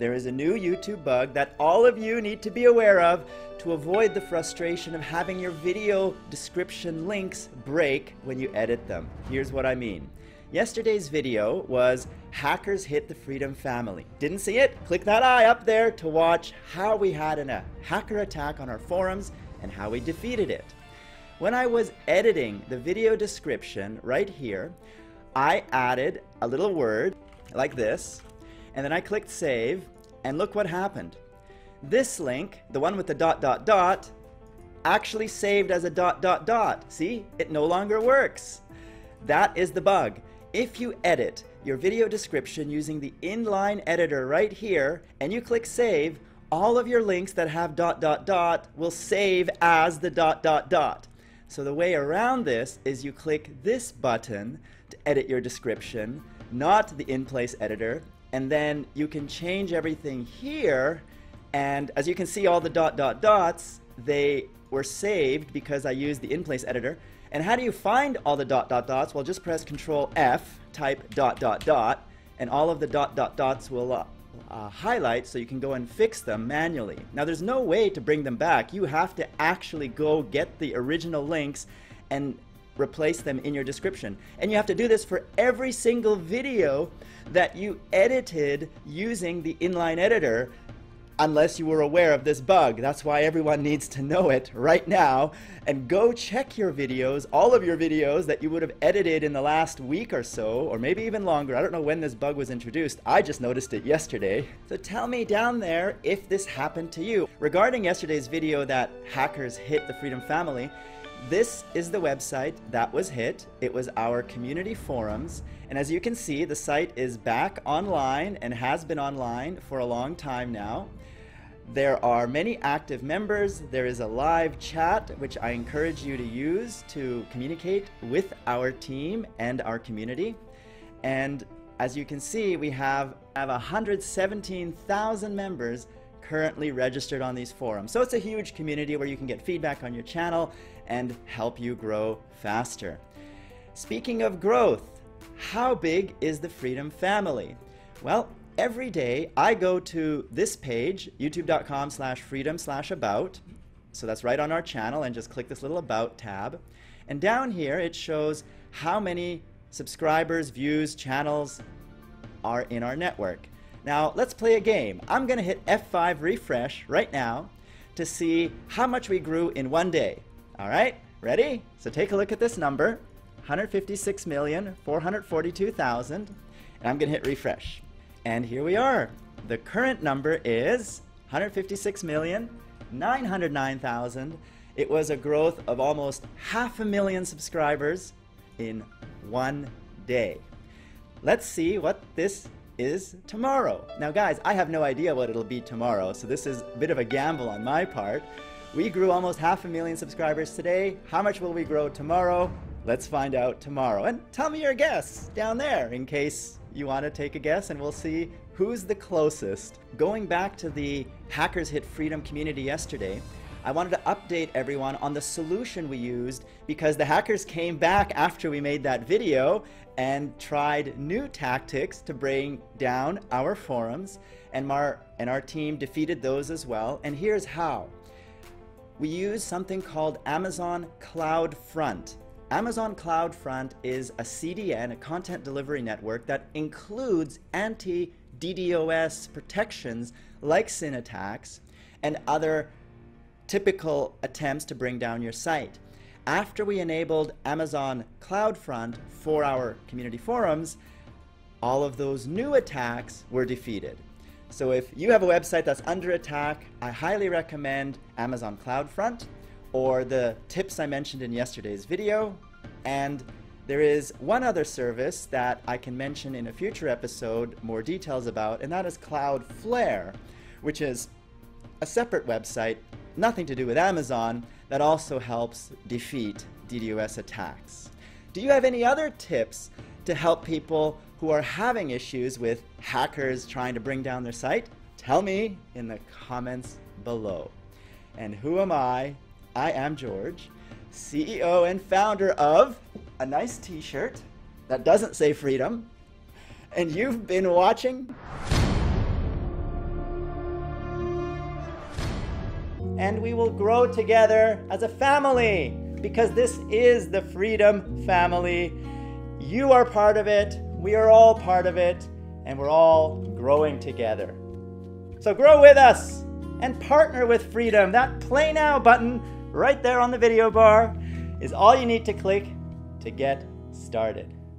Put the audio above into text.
there is a new YouTube bug that all of you need to be aware of to avoid the frustration of having your video description links break when you edit them. Here's what I mean. Yesterday's video was Hackers Hit the Freedom Family. Didn't see it? Click that eye up there to watch how we had an, a hacker attack on our forums and how we defeated it. When I was editing the video description right here, I added a little word like this, and then I clicked save, and look what happened. This link, the one with the dot dot dot, actually saved as a dot dot dot. See, it no longer works. That is the bug. If you edit your video description using the inline editor right here and you click save, all of your links that have dot dot dot will save as the dot dot dot. So the way around this is you click this button to edit your description, not the in-place editor, and then you can change everything here and as you can see, all the dot dot dots, they were saved because I used the in-place editor. And how do you find all the dot dot dots? Well, just press Control F, type dot dot dot, and all of the dot dot dots will uh, uh, highlight so you can go and fix them manually. Now, there's no way to bring them back. You have to actually go get the original links and replace them in your description. And you have to do this for every single video that you edited using the inline editor unless you were aware of this bug. That's why everyone needs to know it right now. And go check your videos, all of your videos that you would have edited in the last week or so, or maybe even longer. I don't know when this bug was introduced. I just noticed it yesterday. So tell me down there if this happened to you. Regarding yesterday's video that hackers hit the Freedom Family, this is the website that was hit. It was our community forums. And as you can see, the site is back online and has been online for a long time now. There are many active members. There is a live chat, which I encourage you to use to communicate with our team and our community. And as you can see, we have, have 117,000 members currently registered on these forums. So it's a huge community where you can get feedback on your channel and help you grow faster. Speaking of growth, how big is the Freedom Family? Well, every day I go to this page, youtube.com slash freedom slash about. So that's right on our channel and just click this little about tab. And down here it shows how many subscribers, views, channels are in our network. Now let's play a game. I'm gonna hit F5 refresh right now to see how much we grew in one day. All right, ready? So take a look at this number, 156,442,000, and I'm gonna hit refresh. And here we are. The current number is 156,909,000. It was a growth of almost half a million subscribers in one day. Let's see what this is tomorrow. Now guys, I have no idea what it'll be tomorrow, so this is a bit of a gamble on my part. We grew almost half a million subscribers today. How much will we grow tomorrow? Let's find out tomorrow. And tell me your guess down there in case you want to take a guess and we'll see who's the closest. Going back to the Hackers Hit Freedom community yesterday, I wanted to update everyone on the solution we used because the hackers came back after we made that video and tried new tactics to bring down our forums and our, and our team defeated those as well. And here's how. We use something called Amazon CloudFront. Amazon CloudFront is a CDN, a content delivery network that includes anti-DDoS protections like SYN attacks and other typical attempts to bring down your site. After we enabled Amazon CloudFront for our community forums, all of those new attacks were defeated. So if you have a website that's under attack, I highly recommend Amazon CloudFront or the tips I mentioned in yesterday's video. And there is one other service that I can mention in a future episode more details about, and that is Cloudflare, which is a separate website, nothing to do with Amazon, that also helps defeat DDoS attacks. Do you have any other tips to help people who are having issues with hackers trying to bring down their site? Tell me in the comments below. And who am I? I am George, CEO and founder of a nice t shirt that doesn't say freedom. And you've been watching. And we will grow together as a family because this is the Freedom Family. You are part of it we are all part of it, and we're all growing together. So grow with us and partner with Freedom. That Play Now button right there on the video bar is all you need to click to get started.